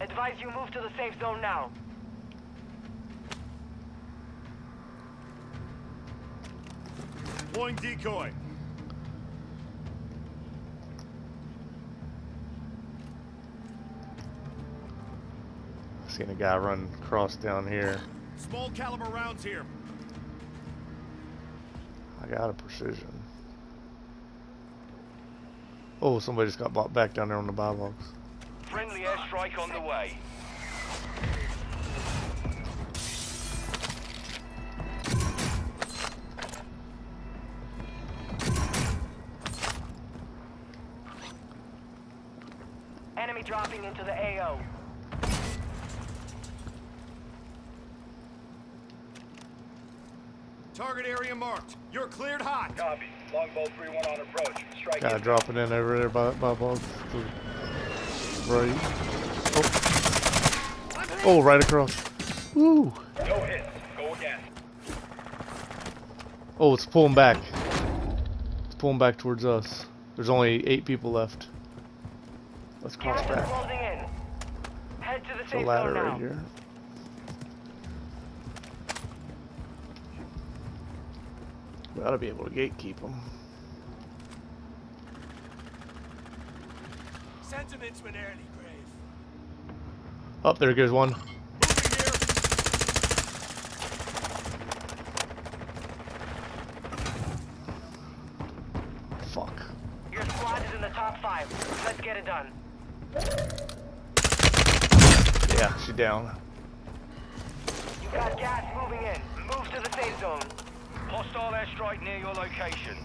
Advise you move to the safe zone now. Deploying decoy. Seen a guy run across down here. Small caliber rounds here. I got a precision. Oh, somebody just got bought back down there on the buy box. Friendly airstrike on the way. Enemy dropping into the AO. Target area marked. You're cleared hot. Copy. Longbow 3-1 on approach. Strike Guy dropping in over there by buy box. to the Right. Oh. oh, right across. Woo. No hits. Go again. Oh, it's pulling back. It's pulling back towards us. There's only eight people left. Let's cross Gas back. closing in. Head to the There's a safe ladder zone now. right here. We ought to be able to gatekeep them. Sentiments when early grave. Up Oh, there goes one. Fuck. Your squad is in the top five. Let's get it done. Yeah, she down. You got gas moving in. Move to the safe zone. Hostile airstrike near your location.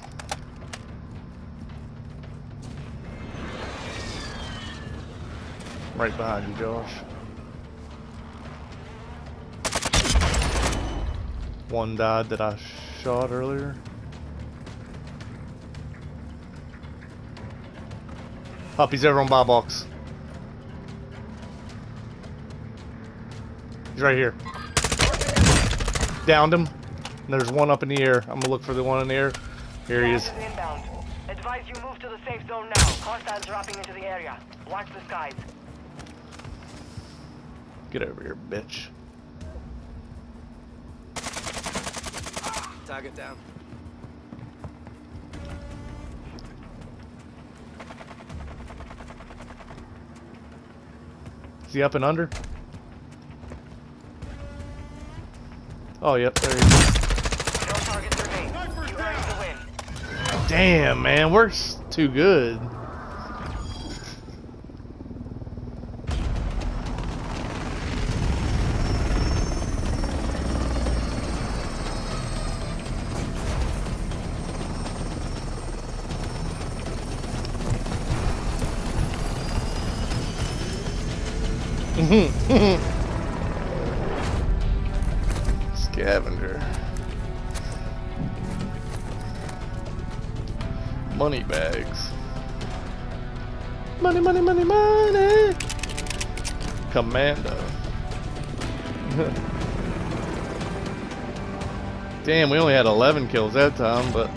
Right behind you, Josh. One died that I shot earlier. Puppy's over on buy box. He's right here. Downed him. And there's one up in the air. I'm gonna look for the one in the air. Here he is. is. Advise you move to the safe zone now. Hostiles dropping into the area. Watch the skies. Get over here, bitch. Target down. Is he up and under? Oh, yep, there he is. No targets. You earned. Damn, man, we're too good. Scavenger. Money bags. Money, money, money, money. Commando. Damn, we only had 11 kills that time, but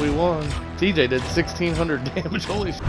we won. TJ did 1600 damage. Holy sh-